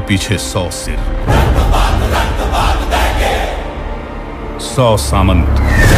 पीछे सौ सिर। सौ सामंत।